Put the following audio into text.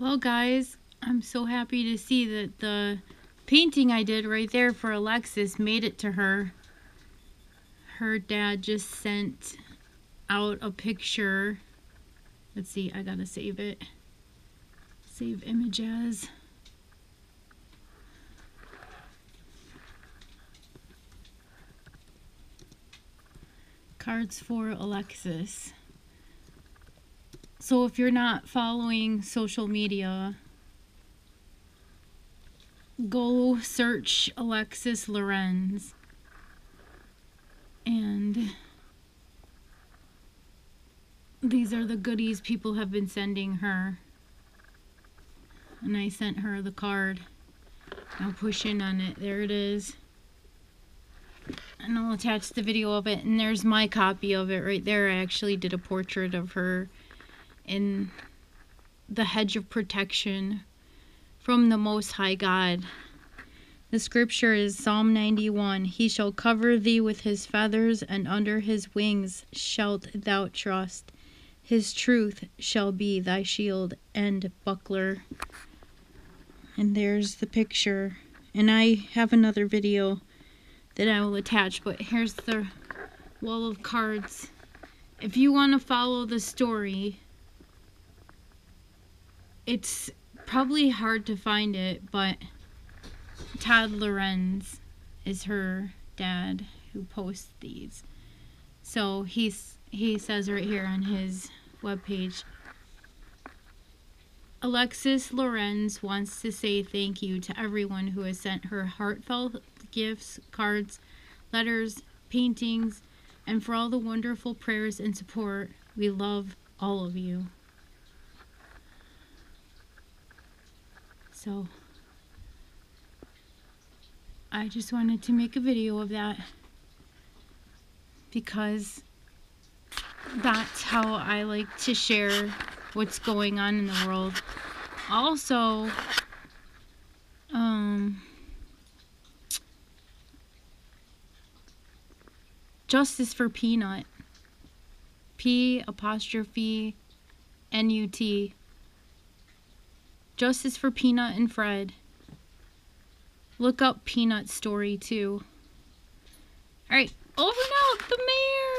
Well, guys, I'm so happy to see that the painting I did right there for Alexis made it to her. Her dad just sent out a picture. Let's see, I gotta save it. Save image as. Cards for Alexis. So if you're not following social media, go search Alexis Lorenz and these are the goodies people have been sending her. And I sent her the card. I'll push in on it. There it is. And I'll attach the video of it. And there's my copy of it right there. I actually did a portrait of her in the hedge of protection from the Most High God. The scripture is Psalm 91 He shall cover thee with his feathers, and under his wings shalt thou trust. His truth shall be thy shield and buckler. And there's the picture. And I have another video that I will attach, but here's the wall of cards. If you want to follow the story, it's probably hard to find it, but Todd Lorenz is her dad who posts these. So he's he says right here on his webpage Alexis Lorenz wants to say thank you to everyone who has sent her heartfelt gifts, cards, letters, paintings, and for all the wonderful prayers and support. We love all of you. So, I just wanted to make a video of that because that's how I like to share what's going on in the world. Also, um, justice for Peanut. P apostrophe N U T. Justice for Peanut and Fred. Look up Peanut's story too. Alright, over and out, the mayor!